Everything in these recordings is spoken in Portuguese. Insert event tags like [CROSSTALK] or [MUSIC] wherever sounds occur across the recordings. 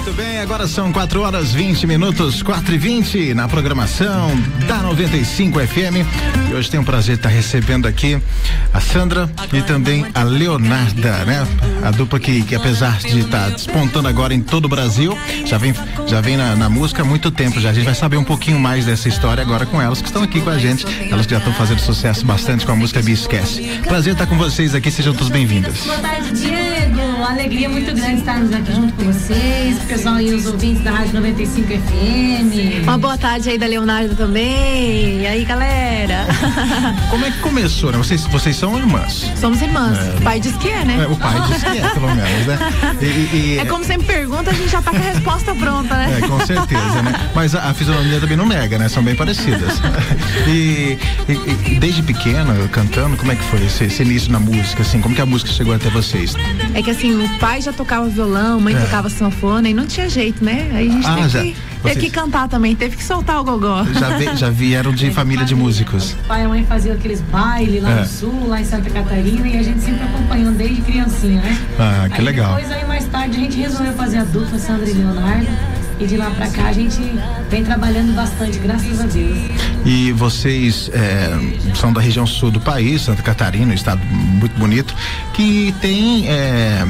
Muito bem, agora são 4 horas 20 minutos, 4 e 20 na programação da 95 FM. E hoje tenho o prazer de estar recebendo aqui a Sandra e também a Leonarda, né? A dupla que, que apesar de estar despontando agora em todo o Brasil, já vem, já vem na, na música há muito tempo já. A gente vai saber um pouquinho mais dessa história agora com elas que estão aqui com a gente. Elas que já estão fazendo sucesso bastante com a música Me Esquece. Prazer estar com vocês aqui, sejam todos bem-vindas. Uma alegria muito grande estarmos aqui junto com vocês, o pessoal e os ouvintes da Rádio 95 FM. Uma boa tarde aí da Leonardo também. E aí, galera? [LAUGHS] Como é que começou, né? Vocês, vocês são irmãs. Somos irmãs. É. O pai diz que é, né? É, o pai diz que é, pelo menos, né? E, e, é como sempre pergunta, a gente já tá com a resposta pronta, né? É, com certeza, né? Mas a, a fisionomia também não nega, né? São bem parecidas. e, e, desde pequena, cantando, como é que foi esse, esse, início na música, assim? Como que a música chegou até vocês? É que assim, o pai já tocava violão, mãe é. tocava sanfona e não tinha jeito, né? Aí a gente ah, teve, já, que, vocês... teve que cantar também, teve que soltar o gogó. Já, vi, já vieram de família de músicos. O pai e a mãe faziam aqueles bailes lá é. no sul, lá em Santa Catarina, e a gente sempre acompanhando desde criancinha, né? Ah, que aí legal. Depois aí mais tarde a gente resolveu fazer a dupla Sandra e Leonardo. E de lá para cá a gente vem trabalhando bastante, graças a Deus. E vocês é, são da região sul do país, Santa Catarina, um estado muito bonito, que tem, é,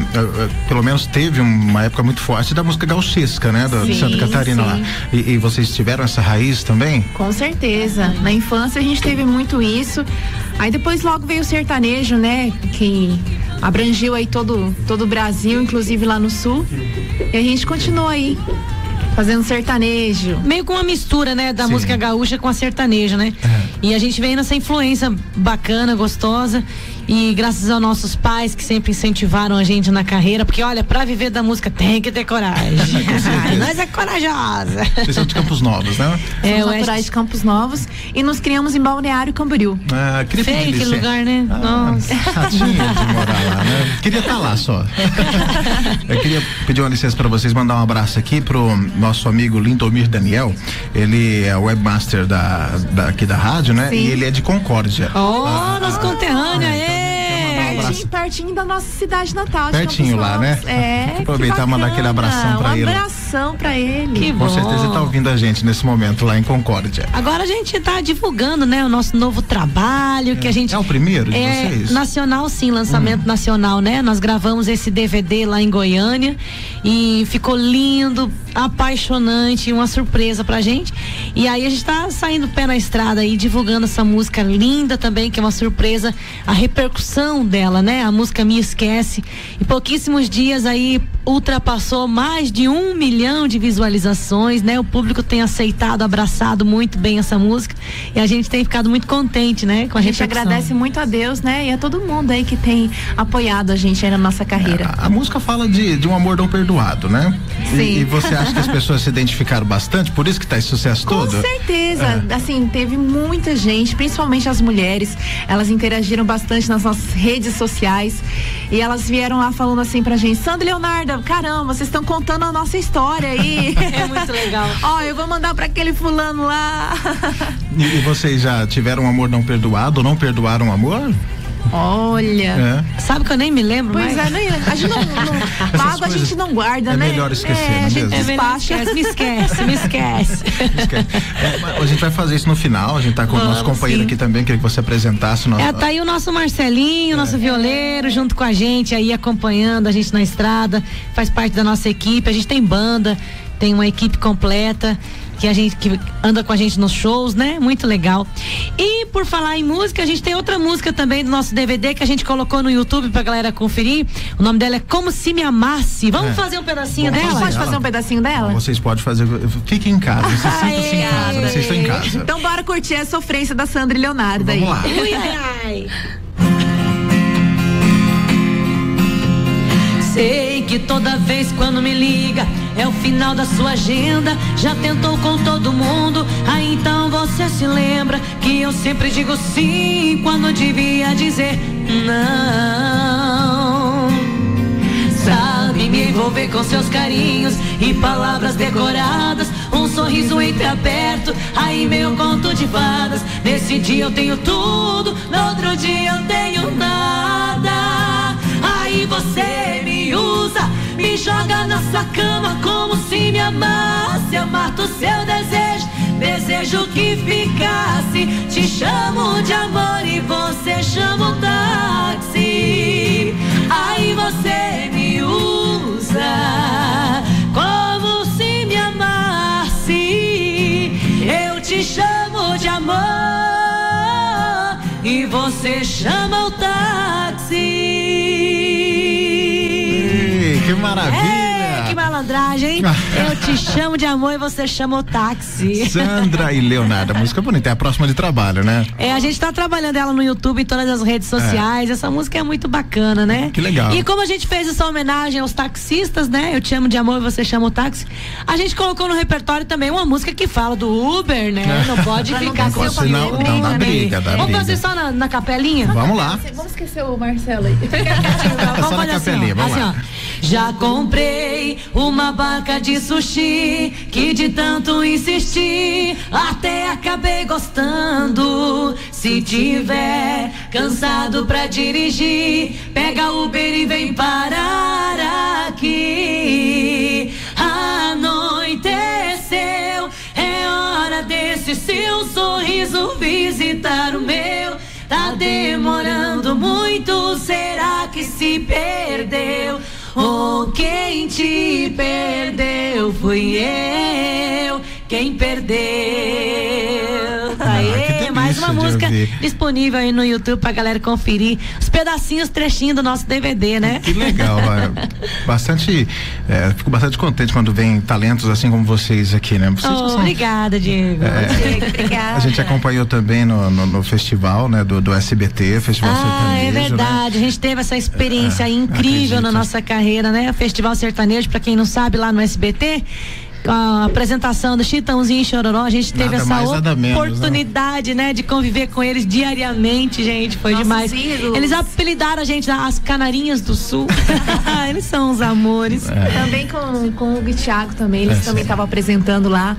pelo menos teve uma época muito forte da música gauchesca, né? Da, sim, de Santa Catarina sim. lá. E, e, vocês tiveram essa raiz também? Com certeza. Na infância a gente teve muito isso. Aí depois logo veio o sertanejo, né? Que abrangiu aí todo, todo o Brasil, inclusive lá no sul. E a gente continua aí fazendo sertanejo. Meio com uma mistura, né, da Sim. música gaúcha com a sertaneja, né? É. E a gente vem nessa influência bacana, gostosa. E graças aos nossos pais que sempre incentivaram a gente na carreira, porque olha, para viver da música tem que ter coragem. [LAUGHS] Nós é corajosa. Vocês são de Campos Novos, né? É, Somos naturais de Campos Novos e nos criamos em Balneário Camboriú. Ah, queria Feio que lugar, né? Ah, Nossa. Tinha de morar lá, né? Queria estar tá lá só. Eu queria pedir uma licença para vocês, mandar um abraço aqui pro nosso amigo Lindomir Daniel. Ele é webmaster da, da aqui da rádio, né? Sim. E ele é de Concórdia. Oh, ah, nosso conterrâneo, é, então, Gracias. Pertinho, da nossa cidade natal. Pertinho lá, né? É. Aproveitar e mandar aquele abração pra um ele. Um abração pra ele. Que Com bom. certeza ele tá ouvindo a gente nesse momento lá em Concórdia. Agora a gente tá divulgando, né, o nosso novo trabalho, é. que a gente. É o primeiro de é, vocês? Nacional, sim, lançamento hum. nacional, né? Nós gravamos esse DVD lá em Goiânia e ficou lindo, apaixonante, uma surpresa pra gente. E aí a gente tá saindo pé na estrada aí, divulgando essa música linda também, que é uma surpresa, a repercussão dela, né? A música Me Esquece. Em pouquíssimos dias aí ultrapassou mais de um milhão de visualizações, né? O público tem aceitado, abraçado muito bem essa música e a gente tem ficado muito contente, né? Com a, a gente agradece muito a Deus, né? E a todo mundo aí que tem apoiado a gente aí na nossa carreira. É, a, a, música fala de, de um amor não perdoado, né? Sim. E, e, você acha que as pessoas se identificaram bastante, por isso que tá esse sucesso Com todo? Com certeza. É. Assim, teve muita gente, principalmente as mulheres, elas interagiram bastante nas nossas redes sociais e elas vieram lá falando assim pra gente, Sandra Leonardo, caramba, vocês estão contando a nossa história aí. [LAUGHS] é muito legal. [LAUGHS] Ó, eu vou mandar para aquele fulano lá. e, e vocês já tiveram um amor não perdoado ou não perdoaram o amor? Olha. É. Sabe que eu nem me lembro pois mais? é, nem, a gente não, não [LAUGHS] mágoa a gente não guarda, é né? É melhor esquecer, é, a gente mesmo? despacha. É me esquece, me esquece. [LAUGHS] me esquece. É, a gente vai fazer isso no final, a gente tá com Vamos, o nosso companheiro sim. aqui também, queria que você apresentasse o nosso... É, tá aí o nosso Marcelinho, nosso é. violeiro, junto com a gente aí, acompanhando a gente na estrada, faz parte da nossa equipe, a gente tem banda, tem uma equipe completa que a gente que anda com a gente nos shows, né? Muito legal. E por falar em música, a gente tem outra música também do nosso DVD que a gente colocou no YouTube pra galera conferir. O nome dela é Como se me amasse. Vamos é. fazer um pedacinho Vamos dela? Pode fazer um pedacinho dela? Vocês podem fazer. Fiquem em casa. Vocês sintam-se em casa. Vocês estão em casa. Então bora curtir a sofrência da Sandra e Leonardo Vamos aí. Lá. Ui, ai, ai. Sei que toda vez quando me liga é o final da sua agenda. Já tentou com todo mundo, aí então você se lembra que eu sempre digo sim quando devia dizer não. Sabe me envolver com seus carinhos e palavras decoradas, um sorriso entreaberto, aí meu conto de fadas. Nesse dia eu tenho tudo, no outro dia eu tenho nada. Aí você me joga na sua cama como se me amasse, eu mato seu desejo. Desejo que ficasse. Te chamo de amor e você chama o táxi. Aí você me usa como se me amasse. Eu te chamo de amor e você chama o táxi. Ei, que maravilha! É, que malandragem, hein? [LAUGHS] Eu te chamo de amor e você chama o táxi. Sandra e Leonardo, música bonita, é a próxima de trabalho, né? É, a gente tá trabalhando ela no YouTube e todas as redes sociais. Essa música é muito bacana, né? Que legal. E como a gente fez essa homenagem aos taxistas, né? Eu te amo de amor e você chama o táxi. A gente colocou no repertório também uma música que fala do Uber, né? Não pode ficar Pode sem não, patrulha, não, dá né? briga, dá Vamos briga. fazer só na, na capelinha? Vamos lá. Vamos esquecer o Marcelo aí. [LAUGHS] Só na fazer assim, ó, vamos assim, lá. ó. Já comprei uma barca de sushi que de tanto insistir até acabei gostando. Se tiver cansado pra dirigir, pega Uber e vem parar aqui. Anoiteceu, é hora desse seu sorriso visitar o meu. Tá demorando muito, será que se perdeu? Ou quem te perdeu fui eu, quem perdeu. De música ouvir. disponível aí no YouTube pra galera conferir os pedacinhos, trechinhos do nosso DVD, né? Que legal, [LAUGHS] bastante, é, fico bastante contente quando vem talentos assim como vocês aqui, né? Vocês Oh, são- obrigada, Diego. É. Obrigada. A gente acompanhou também no, no, no festival, né, do, do SBT, Festival Ah, é Sertanejo, né? verdade. A gente teve essa experiência aí incrível acredito. na nossa carreira, né? Festival Sertanejo, pra quem não sabe, lá no SBT. Com a apresentação do Chitãozinho e Chororó, a gente teve Nada essa mais, menos, né? oportunidade, né? de conviver com eles diariamente, gente. Foi Nossos demais. ídolos. Eles apelidaram a gente as Canarinhas do Sul. [LAUGHS] eles são os amores. É. Também com, com o Hugo e Thiago também, eles É, também estavam apresentando lá.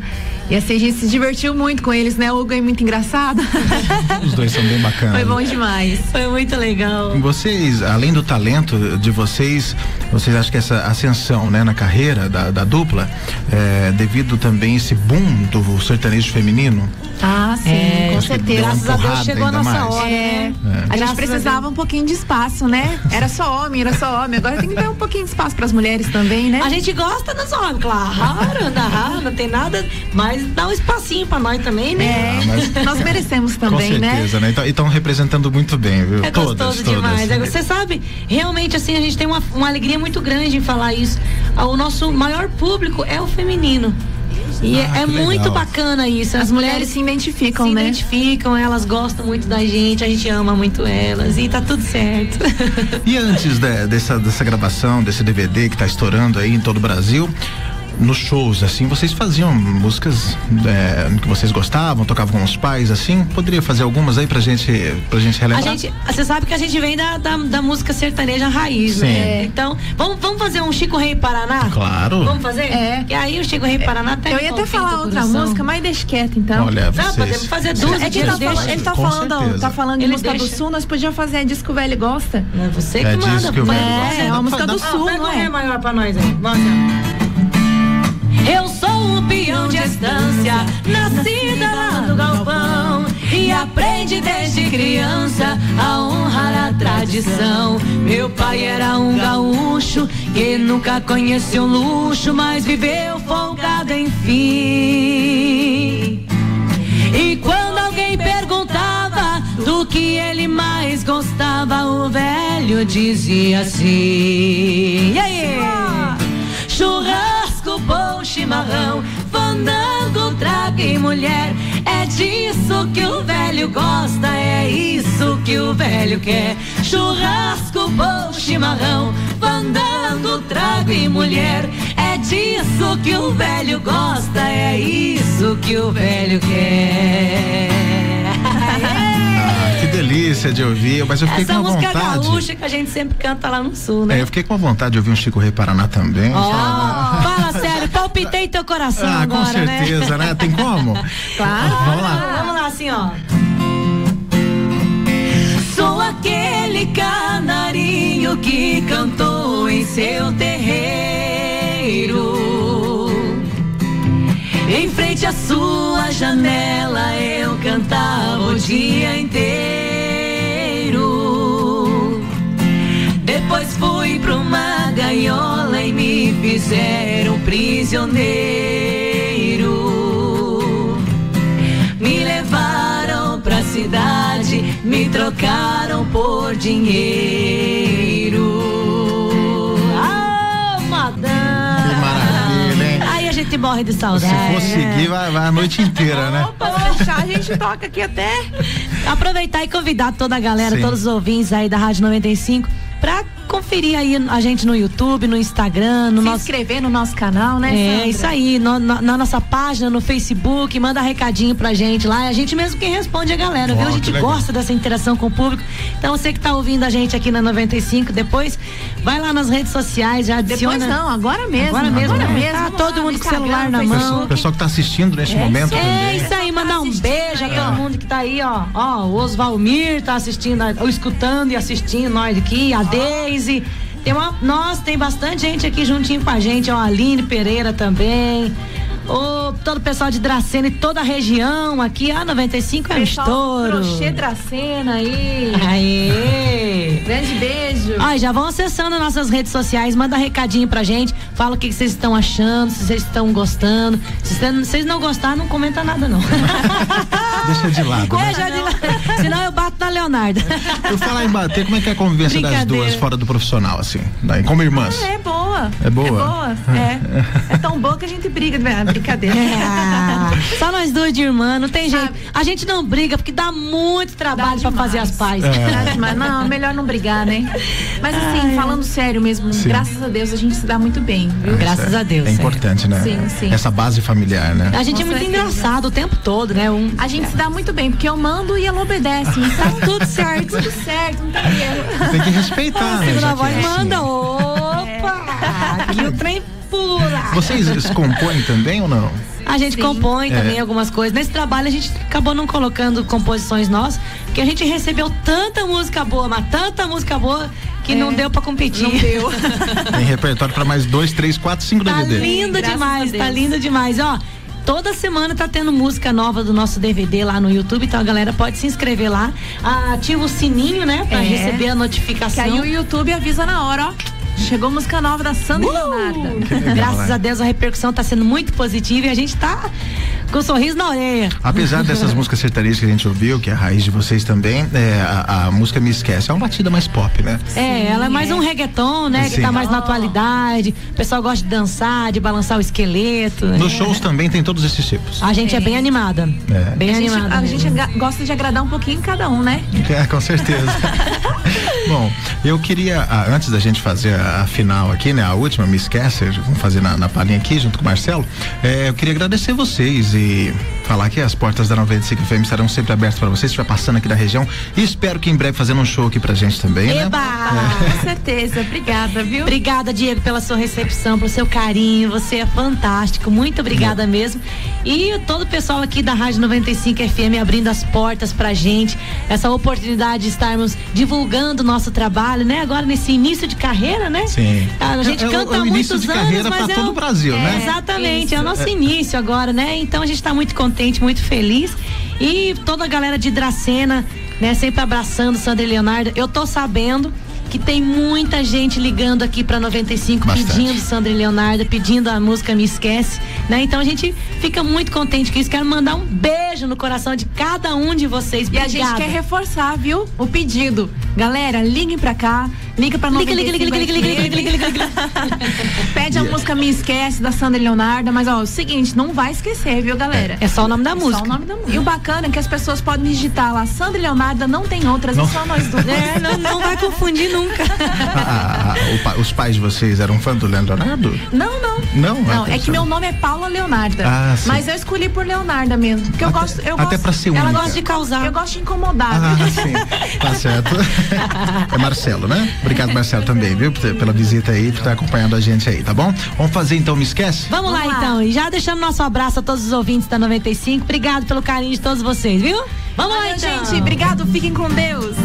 E assim, a gente se divertiu muito com eles, né? O Hugo é muito engraçado. [LAUGHS] Os dois são bem bacanas. Foi bom demais. Foi muito legal. Vocês, além do talento de vocês, vocês acham que essa ascensão, né, na carreira da, da dupla, é, devido também esse boom do sertanejo feminino? Ah, sim, É, com certeza. Graças a Deus chegou a nossa mais. hora, É, né? a gente precisava um pouquinho de espaço, né? Era só homem, era só homem. Agora tem que dar um pouquinho de espaço para as mulheres também, né? A gente gosta dos homens, claro, não, não tem nada, mas dá um espacinho pra nós também, né? É, Ah, mas- nós [LAUGHS] merecemos também, Com né? certeza, né? E estão representando muito bem, viu? É todas, gostoso todas. demais. É, Você sabe, realmente assim, a gente tem uma, uma alegria muito grande em falar isso. O nosso maior público é o feminino. E Ah, é, muito legal. bacana isso. As, As mulheres se identificam, se né? identificam, elas gostam muito da gente, a gente ama muito elas e tá tudo certo. E antes de- dessa, dessa gravação, desse DVD que tá estourando aí em todo o Brasil, nos shows, assim, vocês faziam músicas é, que vocês gostavam, tocavam com os pais, assim? Poderia fazer algumas aí pra gente, pra gente A relembrar? gente, você sabe que a gente vem da, da, da música sertaneja raiz, Sim. né? Então, vamos, vamos fazer um Chico Rei Paraná? Claro. Vamos fazer? É. Que aí o Chico Rei Paraná até Eu ia até falar outra música, mas deixa quieto então. Olha, Não, vocês... podemos fazer duas, É que ele tá, Deixa, falando, ele tá falando, certeza. tá falando de Ele música deixa. do sul, nós podíamos fazer a disco velho gosta. É você que É manda. que É, gosta. é uma música do sul, Pega não Ré é? maior pra nós aí. Vamos ó. Eu sou um peão de estância, nascida lá no galpão. E aprendi desde criança a honrar a tradição. Meu pai era um gaúcho que nunca conheceu luxo, mas viveu folgado enfim. E quando alguém perguntava do que ele mais gostava, o velho dizia assim: E aí? Chimarrão, fandango, trago e mulher. É disso que o velho gosta, é isso que o velho quer. Churrasco, bom chimarrão, fandango, trago e mulher. É disso que o velho gosta, é isso que o velho quer. Ah, que delícia de ouvir, mas eu fiquei Essa com música vontade. gaúcha que a gente sempre canta lá no sul, É, né? eu fiquei com vontade de ouvir um Chico Rei Paraná também. Sério, palpitei teu coração ah, agora, com certeza, né? Tem como? [LAUGHS] Claro. Vamos lá. Vamos lá, assim, ó. Sou aquele canarinho que cantou em seu terreiro. frente à sua janela eu cantava o dia inteiro. Gaiola e me fizeram prisioneiro. Me levaram pra cidade, me trocaram por dinheiro. Ah, gente morre de Se saudade. for seguir, vai, vai a noite inteira, né? Opa, se deixar, a gente toca aqui até. Aproveitar e convidar toda a galera, Sim. todos os ouvintes aí da Rádio 95, pra conferir aí a gente no YouTube, no Instagram, no Se nosso. inscrever no nosso canal, né? É, Sandra? isso aí, no- na, na nossa página, no Facebook, manda recadinho pra gente lá. É a gente mesmo quem responde a galera, viu? A gente gosta dessa interação com o público. Então você que tá ouvindo a gente aqui na 95, depois vai lá nas redes sociais, já adiciona. Depois não, agora mesmo. Agora mesmo, Agora né? mesmo. Tá todo lá, mundo com o celular na mão. Pessoal, pessoal que tá assistindo neste momento É também. isso aí, mandar um beijo a todo mundo que tá aí, ó. Ó, o Osvalmir tá assistindo, ou escutando e assistindo nós aqui, a Deise. Tem uma, nossa, tem bastante gente aqui juntinho com a gente, ó, a Aline Pereira também. O, todo o pessoal de Dracena e toda a região aqui, a 95 é um estouro. Crochê Dracena aí. Aê! Grande beijo. Ai, já vão acessando nossas redes sociais, manda recadinho pra gente, fala o que vocês estão achando, se vocês estão gostando. Se vocês- não gostar, não comenta nada, não. [LAUGHS] Deixa de lado, né? Deixa de lá. Senão eu bato na Leonarda. [LAUGHS] Por falar em bater, como é que é a convivência das duas fora do profissional, assim? Daí, como irmãs? É boa. É boa? É boa. É. É tão boa que a gente briga. né? Brincadeira. Ah, só nós duas de irmã, não tem jeito. Sabe? A gente não briga porque dá muito trabalho Dá pra fazer as pazes. É. Demais. Não, melhor não brigar, né? Mas assim, falando sério mesmo, Sim. graças a Deus a gente se dá muito bem, viu? Graças a Deus. É importante, né? Sim, sim. Essa base familiar, né? A gente é Com muito certeza. engraçado o tempo todo, né? Um, A gente se dá muito bem, porque eu mando e ela obedece. Tá tudo certo. tudo certo, não tem erro. Tem que respeitar, né? segunda voz é assim. manda. Opa! Aqui [LAUGHS] o trem pula. Vocês compõem também ou não? A gente Sim. compõe É. também algumas coisas. Nesse trabalho a gente acabou não colocando composições nossas, porque a gente recebeu tanta música boa, mas tanta música boa que não deu pra competir. Não deu. [LAUGHS] Tem repertório pra mais dois, três, quatro, cinco Tá DVD. lindo Graças demais, tá lindo demais. Ó, toda semana tá tendo música nova do nosso DVD lá no YouTube, então a galera pode se inscrever lá. Ativa o sininho, né, pra É. receber a Que notificação. aí o YouTube avisa na hora, ó. Chegou música nova da Sandra Uh! Leonardo. Graças né? a Deus a repercussão tá sendo muito positiva e a gente tá com um sorriso na orelha. Apesar dessas [LAUGHS] músicas sertanejas que a gente ouviu, que é a raiz de vocês também, é, a, a música Me Esquece é uma batida mais pop, né? É, ela é mais um reggaeton, né? Sim. Que tá mais na atualidade. O pessoal gosta de dançar, de balançar o esqueleto. né? Nos shows também tem todos esses tipos. A gente é bem animada. É. Bem A gente, animada. a mesmo. gente gosta de agradar um pouquinho cada um, né? É, com certeza. [LAUGHS] Bom, eu queria, antes da gente fazer a, a final aqui, né? A última, me esquece, vamos fazer na, na palhinha aqui junto com o Marcelo. é, eu queria agradecer vocês e falar que as portas da 95 FM estarão sempre abertas para vocês, se estiver passando aqui da região. E espero que em breve fazendo um show aqui pra gente também, né? Eba! Com certeza. Obrigada, viu? Obrigada, Diego, pela sua recepção, pelo seu carinho. Você é fantástico. Muito obrigada mesmo. E todo o pessoal aqui da Rádio 95 FM abrindo as portas pra gente. Essa oportunidade de estarmos divulgando o nosso trabalho, né? Agora nesse início de carreira, né? Sim. A gente É- é canta é o há início muitos de anos, carreira mas pra é todo o- Brasil, né? Exatamente, é o Isso. nosso início agora, né? Então a gente tá muito contente, muito feliz. E toda a galera de Dracena, né? Sempre abraçando Sandra e Leonardo. Eu tô sabendo que tem muita gente ligando aqui pra 95 Bastante. pedindo Sandra e Leonardo, pedindo a música Me Esquece, né? Então a gente fica muito contente com isso. Quero mandar um beijo no coração de cada um de vocês. E a gente Obrigada. quer reforçar, viu? O pedido. Galera, liguem pra cá. Liga pra Liga, 95 liga, liga, liga, liga, liga, liga, liga, liga, [LAUGHS] Pede a música Me Esquece da Sandra Leonardo, mas ó, é o seguinte, não vai esquecer, viu, galera? É só o nome da É música. Só o nome da música. E o bacana é que as pessoas podem digitar lá Sandra e Leonardo, não tem outras, Não. é só nós duas. [LAUGHS] É, não, não vai confundir nunca. Ah, ah, ah, o pa- os pais de vocês eram fã do Leonardo? Não, não. Não? Não, Ah, é tá que meu nome é Paula Leonarda. Ah, sim. mas eu escolhi por Leonarda mesmo. Porque eu Até- gosto. Eu até gosto, pra ser Ela única. gosta de causar. Eu gosto de incomodar. Ah, viu? sim. Tá certo. [LAUGHS] É Marcelo, né? Obrigado, Marcelo, também, viu? Pela visita aí, por estar acompanhando a gente aí, tá bom? Vamos fazer então, me esquece? Vamos, lá, Vamos lá. então. E já deixando nosso abraço a todos os ouvintes da 95. Obrigado pelo carinho de todos vocês, viu? Vamos lá, Valeu, então. gente. Obrigado. Fiquem com Deus.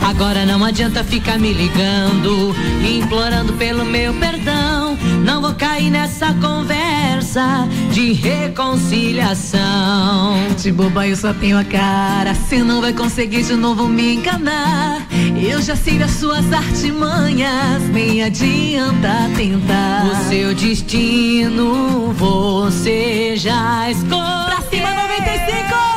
Agora não adianta ficar me ligando, implorando pelo meu perdão. Não vou cair nessa conversa. de reconciliação. De boba eu só tenho a cara, você não vai conseguir de novo me enganar. Eu já sei das suas artimanhas, nem adianta tentar. O seu destino você já escolheu. Pra cima 95!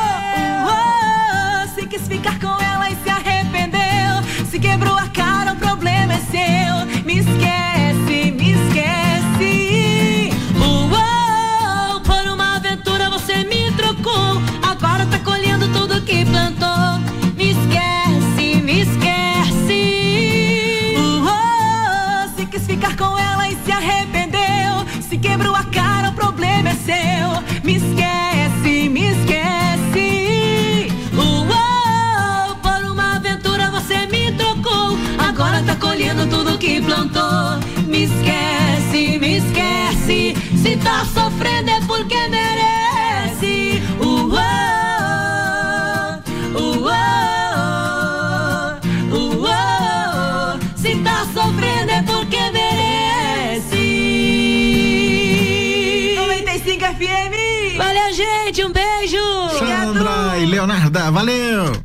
Tá sofrendo é porque merece. Uou, uou, uou. Se tá sofrendo é porque merece. 95 FM! Valeu, gente. Um beijo. Sandra e Leonarda, valeu!